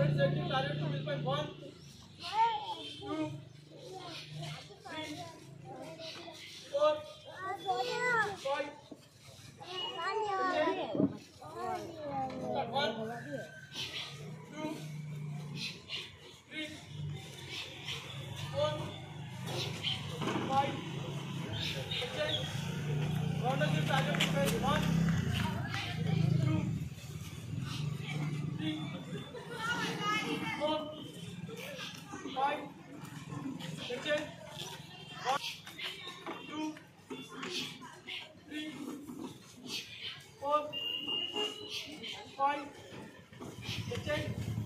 target to. Start. One, two, three, four, five. Extend. Round the target to three, Get down.